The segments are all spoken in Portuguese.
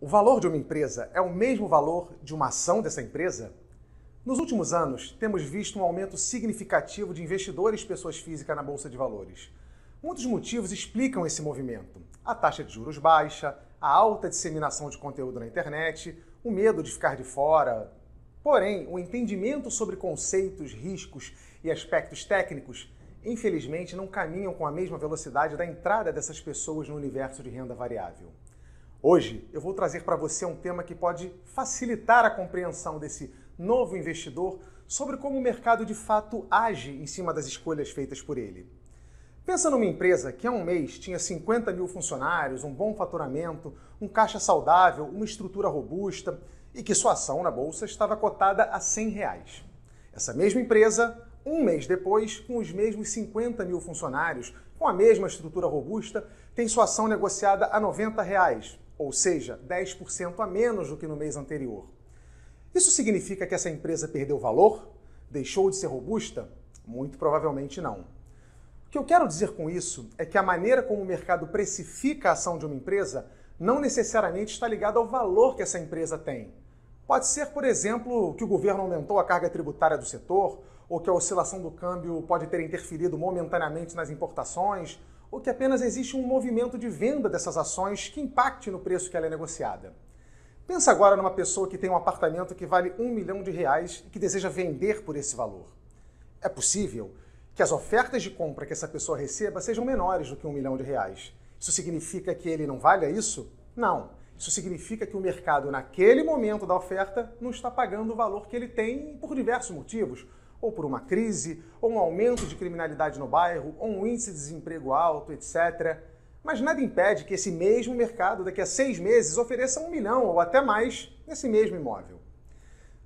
O valor de uma empresa é o mesmo valor de uma ação dessa empresa? Nos últimos anos, temos visto um aumento significativo de investidores pessoas físicas na bolsa de valores. Muitos motivos explicam esse movimento: a taxa de juros baixa, a alta disseminação de conteúdo na internet, o medo de ficar de fora. Porém, o entendimento sobre conceitos, riscos e aspectos técnicos, infelizmente, não caminham com a mesma velocidade da entrada dessas pessoas no universo de renda variável. Hoje eu vou trazer para você um tema que pode facilitar a compreensão desse novo investidor sobre como o mercado de fato age em cima das escolhas feitas por ele. Pensa numa empresa que há um mês tinha 50 mil funcionários, um bom faturamento, um caixa saudável, uma estrutura robusta e que sua ação na bolsa estava cotada a 100 reais. Essa mesma empresa, um mês depois, com os mesmos 50 mil funcionários, com a mesma estrutura robusta, tem sua ação negociada a 90 reais, ou seja, 10% a menos do que no mês anterior. Isso significa que essa empresa perdeu valor? Deixou de ser robusta? Muito provavelmente não. O que eu quero dizer com isso é que a maneira como o mercado precifica a ação de uma empresa não necessariamente está ligada ao valor que essa empresa tem. Pode ser, por exemplo, que o governo aumentou a carga tributária do setor, ou que a oscilação do câmbio pode ter interferido momentaneamente nas importações, ou que apenas existe um movimento de venda dessas ações que impacte no preço que ela é negociada. Pensa agora numa pessoa que tem um apartamento que vale um milhão de reais e que deseja vender por esse valor. É possível que as ofertas de compra que essa pessoa receba sejam menores do que um milhão de reais. Isso significa que ele não vale isso? Não. Isso significa que o mercado, naquele momento da oferta, não está pagando o valor que ele tem por diversos motivos ou por uma crise, ou um aumento de criminalidade no bairro, ou um índice de desemprego alto, etc. Mas nada impede que esse mesmo mercado, daqui a seis meses, ofereça um milhão ou até mais nesse mesmo imóvel.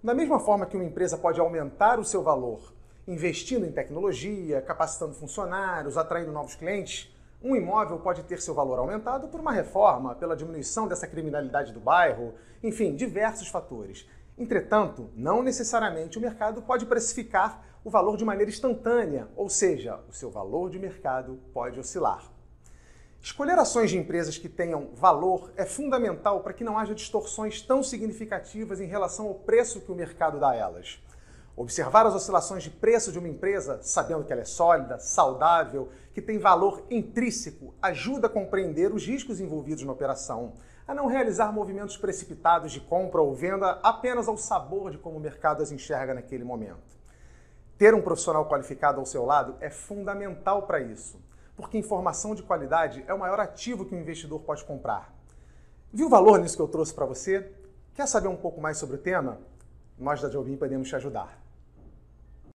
Da mesma forma que uma empresa pode aumentar o seu valor investindo em tecnologia, capacitando funcionários, atraindo novos clientes, um imóvel pode ter seu valor aumentado por uma reforma, pela diminuição dessa criminalidade do bairro, enfim, diversos fatores. Entretanto, não necessariamente o mercado pode precificar o valor de maneira instantânea, ou seja, o seu valor de mercado pode oscilar. Escolher ações de empresas que tenham valor é fundamental para que não haja distorções tão significativas em relação ao preço que o mercado dá a elas. Observar as oscilações de preço de uma empresa, sabendo que ela é sólida, saudável, que tem valor intrínseco, ajuda a compreender os riscos envolvidos na operação, a não realizar movimentos precipitados de compra ou venda apenas ao sabor de como o mercado as enxerga naquele momento. Ter um profissional qualificado ao seu lado é fundamental para isso, porque informação de qualidade é o maior ativo que um investidor pode comprar. Viu o valor nisso que eu trouxe para você? Quer saber um pouco mais sobre o tema? Nós da Jobim podemos te ajudar.